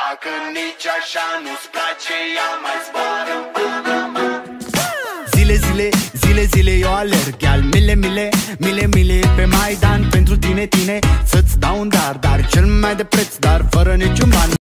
Dacă nici așa nu-ți place, ea mai zboară în Panama Zile, zile, zile, zile eu alerg Al mile, mile, mile, mile pe Maidan. Pentru tine, tine, să-ți dau un dar Dar cel mai de preț, dar fără niciun ban.